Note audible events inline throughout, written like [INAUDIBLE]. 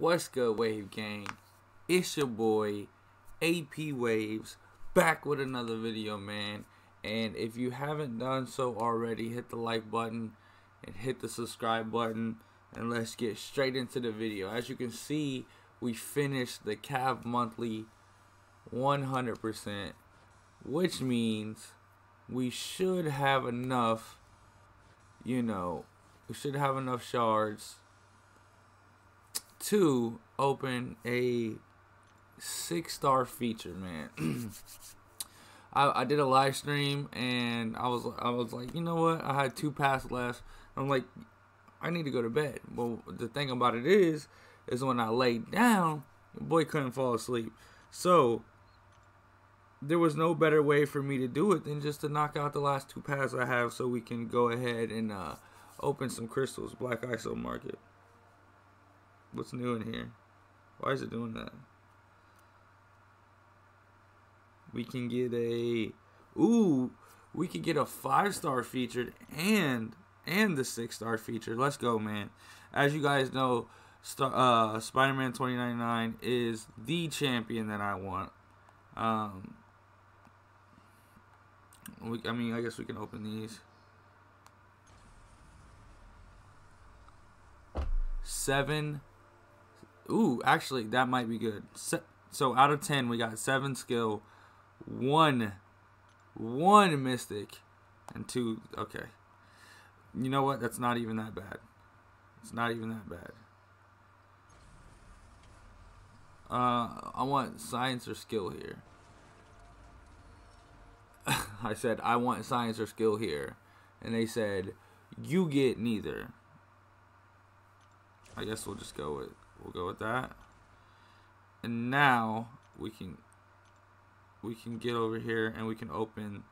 What's good, Wave Gang? It's your boy, AP Waves, back with another video, man. And if you haven't done so already, hit the like button and hit the subscribe button. And let's get straight into the video. As you can see, we finished the Cav Monthly 100%, which means we should have enough, you know, we should have enough shards to open a six star feature, man. [CLEARS THROAT] I, I did a live stream and I was I was like, you know what? I had two passes left. I'm like, I need to go to bed. Well, the thing about it is, is when I laid down, boy couldn't fall asleep. So there was no better way for me to do it than just to knock out the last two paths I have, so we can go ahead and uh, open some crystals. Black ISO market. What's new in here? Why is it doing that? We can get a ooh, we can get a five star featured and and the six star featured. Let's go, man. As you guys know, uh, Spider-Man 2099 is the champion that I want. Um, we, I mean, I guess we can open these. Seven Ooh, actually, that might be good. So out of 10, we got 7 skill, 1, 1 mystic, and 2, okay. You know what? That's not even that bad. It's not even that bad. Uh, I want science or skill here. [LAUGHS] I said, I want science or skill here. And they said, you get neither. I guess we'll just go with We'll go with that. And now we can we can get over here and we can open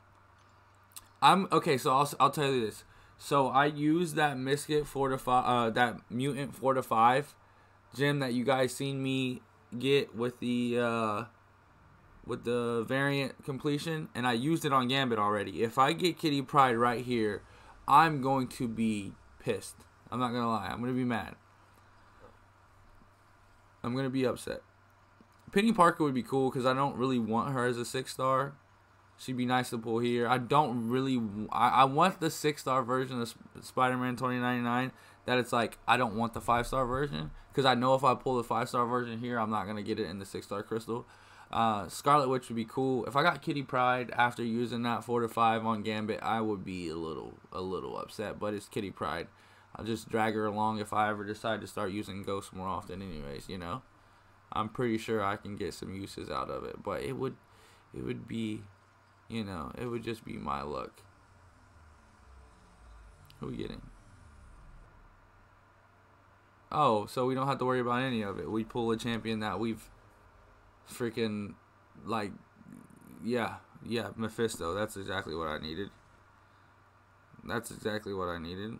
I'm okay, so I'll I'll tell you this. So I use that Misket 4 to 5 uh that mutant 4 to 5 gem that you guys seen me get with the uh with the variant completion and I used it on Gambit already. If I get Kitty Pryde right here, I'm going to be pissed. I'm not to lie. I'm to be mad. I'm gonna be upset. Penny Parker would be cool because I don't really want her as a six star. She'd be nice to pull here. I don't really. I, I want the six star version of Spider-Man 2099. That it's like I don't want the five star version because I know if I pull the five star version here, I'm not gonna get it in the six star crystal. Uh, Scarlet Witch would be cool. If I got Kitty Pryde after using that four to five on Gambit, I would be a little a little upset. But it's Kitty Pryde. I'll just drag her along if I ever decide to start using Ghost more often anyways, you know. I'm pretty sure I can get some uses out of it, but it would it would be, you know, it would just be my luck. Who we getting? Oh, so we don't have to worry about any of it. We pull a champion that we've freaking like yeah, yeah, Mephisto. That's exactly what I needed. That's exactly what I needed.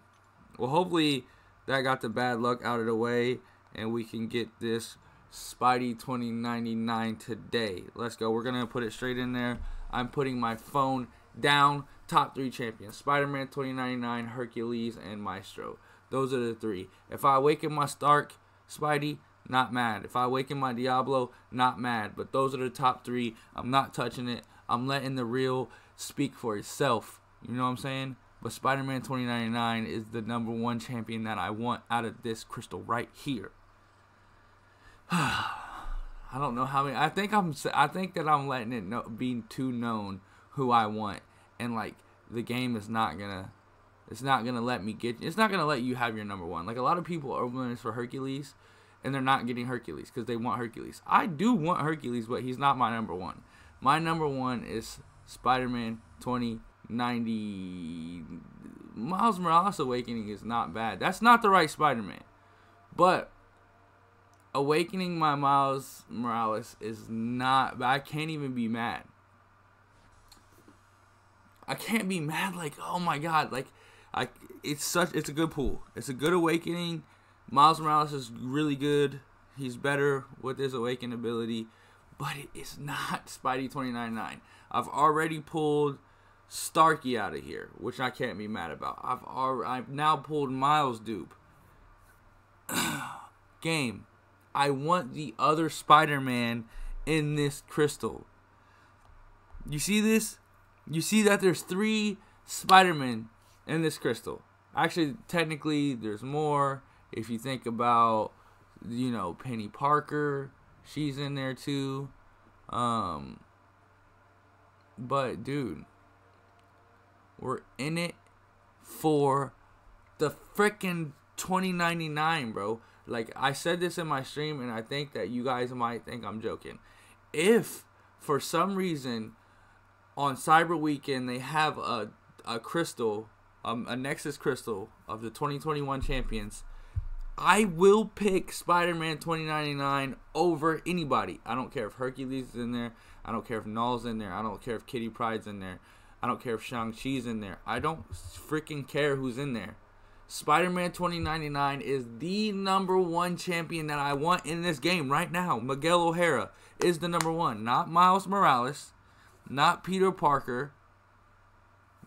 Well, hopefully that got the bad luck out of the way and we can get this Spidey 2099 today. Let's go. We're going to put it straight in there. I'm putting my phone down. Top three champions Spider Man 2099, Hercules, and Maestro. Those are the three. If I awaken my Stark, Spidey, not mad. If I awaken my Diablo, not mad. But those are the top three. I'm not touching it. I'm letting the real speak for itself. You know what I'm saying? But Spider Man 2099 is the number one champion that I want out of this crystal right here. [SIGHS] I don't know how many. I think I'm. I think that I'm letting it know, be too known who I want, and like the game is not gonna. It's not gonna let me get. It's not gonna let you have your number one. Like a lot of people are this for Hercules, and they're not getting Hercules because they want Hercules. I do want Hercules, but he's not my number one. My number one is Spider-Man 20 90 Miles Morales Awakening is not bad. That's not the right Spider-Man. But Awakening my Miles Morales is not I can't even be mad. I can't be mad like, "Oh my god, like I it's such it's a good pool. It's a good awakening. Miles Morales is really good. He's better with his awakening ability, but it is not Spidey 299. I've already pulled Starky out of here, which I can't be mad about. I've already, I've now pulled Miles dupe. [CLEARS THROAT] Game, I want the other Spider-Man in this crystal. You see this? You see that there's three Spider-Man in this crystal. Actually, technically, there's more. If you think about, you know, Penny Parker, she's in there too. Um, but dude, we're in it for the freaking 2099, bro. Like I said this in my stream, and I think that you guys might think I'm joking. If for some reason on Cyber Weekend they have a a crystal, um, a Nexus crystal of the 2021 champions, I will pick Spider-Man 2099 over anybody. I don't care if Hercules is in there. I don't care if Null's in there. I don't care if Kitty Pryde's in there. I don't care if Shang-Chi's in there. I don't freaking care who's in there. Spider-Man 2099 is the number one champion that I want in this game right now. Miguel O'Hara is the number one, not Miles Morales, not Peter Parker,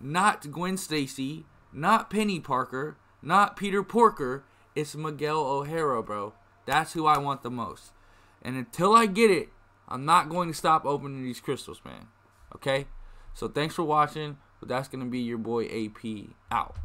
not Gwen Stacy, not Penny Parker, not Peter Porker. It's Miguel O'Hara, bro. That's who I want the most. And until I get it, I'm not going to stop opening these crystals, man. Okay? So thanks for watching. But that's going to be your boy AP out.